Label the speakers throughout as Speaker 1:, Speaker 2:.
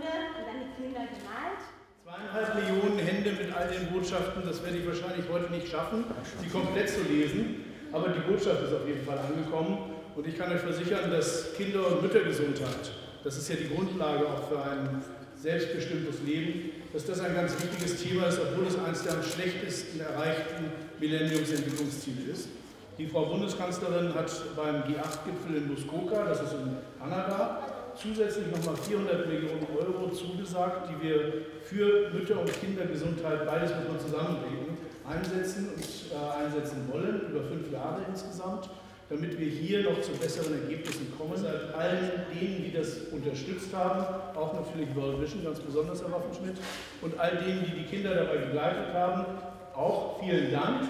Speaker 1: und dann die Kinder gemalt.
Speaker 2: Zweieinhalb Millionen Hände mit all den Botschaften, das werde ich wahrscheinlich heute nicht schaffen, sie komplett zu lesen. Aber die Botschaft ist auf jeden Fall angekommen. Und ich kann euch versichern, dass Kinder- und Müttergesundheit, das ist ja die Grundlage auch für ein selbstbestimmtes Leben, dass das ein ganz wichtiges Thema ist, obwohl es eines der am schlechtesten erreichten Millenniumsentwicklungsziele ist. Die Frau Bundeskanzlerin hat beim G8-Gipfel in Muskoka, das ist in Kanada, zusätzlich nochmal 400 Millionen Euro zugesagt, die wir für Mütter- und Kindergesundheit, beides muss man zusammenlegen, einsetzen und äh, einsetzen wollen, über fünf Jahre insgesamt, damit wir hier noch zu besseren Ergebnissen kommen. Seit allen denen, die das unterstützt haben, auch natürlich World Vision, ganz besonders Herr Waffenschmidt, und all denen, die die Kinder dabei begleitet haben, auch vielen Dank.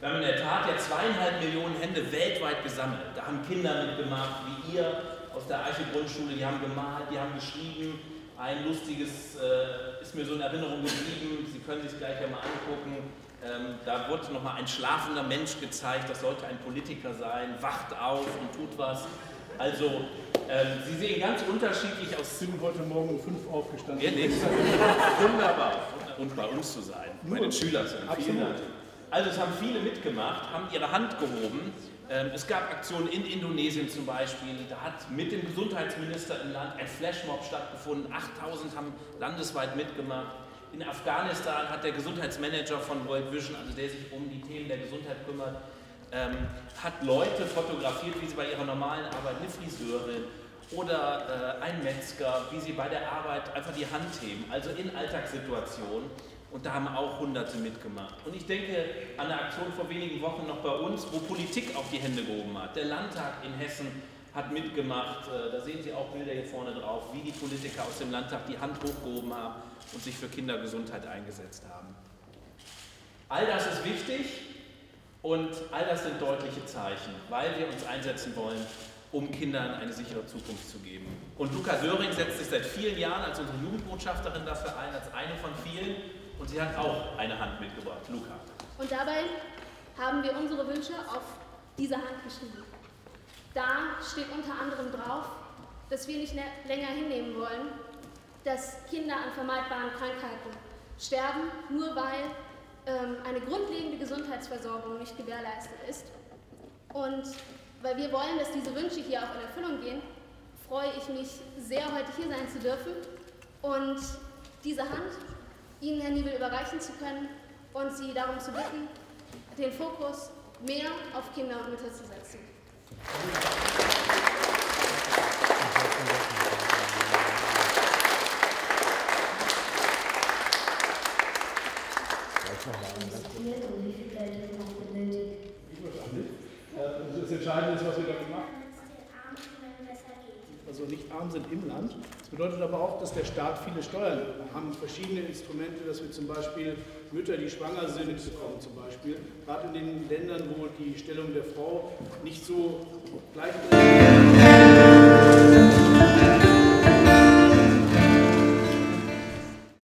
Speaker 3: Wir haben in der Tat ja zweieinhalb Millionen Hände weltweit gesammelt. Da haben Kinder mitgemacht, wie ihr aus der Eiche Grundschule, die haben gemalt, die haben geschrieben. Ein lustiges äh, ist mir so in Erinnerung geblieben, Sie können sich gleich ja mal angucken. Ähm, da wurde nochmal ein schlafender Mensch gezeigt, das sollte ein Politiker sein, wacht auf und tut was. Also, ähm, Sie sehen ganz unterschiedlich aus.
Speaker 2: Ich bin heute Morgen um fünf aufgestanden.
Speaker 3: Wir nicht. Wunderbar. Und bei uns zu sein, bei den Schülern. Vielen Dank. Also es haben viele mitgemacht, haben ihre Hand gehoben. Ähm, es gab Aktionen in Indonesien zum Beispiel, da hat mit dem Gesundheitsminister im Land ein Flashmob stattgefunden. 8000 haben landesweit mitgemacht. In Afghanistan hat der Gesundheitsmanager von World Vision, also der sich um die Themen der Gesundheit kümmert, ähm, hat Leute fotografiert, wie sie bei ihrer normalen Arbeit, eine Friseurin oder äh, ein Metzger, wie sie bei der Arbeit einfach die Hand heben, also in Alltagssituationen. Und da haben auch Hunderte mitgemacht. Und ich denke an eine Aktion vor wenigen Wochen noch bei uns, wo Politik auch die Hände gehoben hat. Der Landtag in Hessen hat mitgemacht. Äh, da sehen Sie auch Bilder hier vorne drauf, wie die Politiker aus dem Landtag die Hand hochgehoben haben und sich für Kindergesundheit eingesetzt haben. All das ist wichtig und all das sind deutliche Zeichen, weil wir uns einsetzen wollen, um Kindern eine sichere Zukunft zu geben. Und Luca Söring setzt sich seit vielen Jahren als unsere Jugendbotschafterin dafür ein, als. Und sie hat auch eine Hand mitgebracht. Luca.
Speaker 4: Und dabei haben wir unsere Wünsche auf diese Hand geschrieben. Da steht unter anderem drauf, dass wir nicht länger hinnehmen wollen, dass Kinder an vermeidbaren Krankheiten sterben, nur weil ähm, eine grundlegende Gesundheitsversorgung nicht gewährleistet ist. Und weil wir wollen, dass diese Wünsche hier auch in Erfüllung gehen, freue ich mich sehr, heute hier sein zu dürfen und diese Hand Ihnen, Herr Niebel, überreichen zu können und Sie darum zu bitten, den Fokus mehr auf Kinder und Mütter zu setzen.
Speaker 2: Das Entscheidende ist, was wir da gemacht haben also nicht arm sind im Land. Das bedeutet aber auch, dass der Staat viele Steuern haben, verschiedene Instrumente, dass wir zum Beispiel Mütter, die schwanger sind, bekommen zum Beispiel, gerade in den Ländern, wo die Stellung der Frau nicht so gleich ist.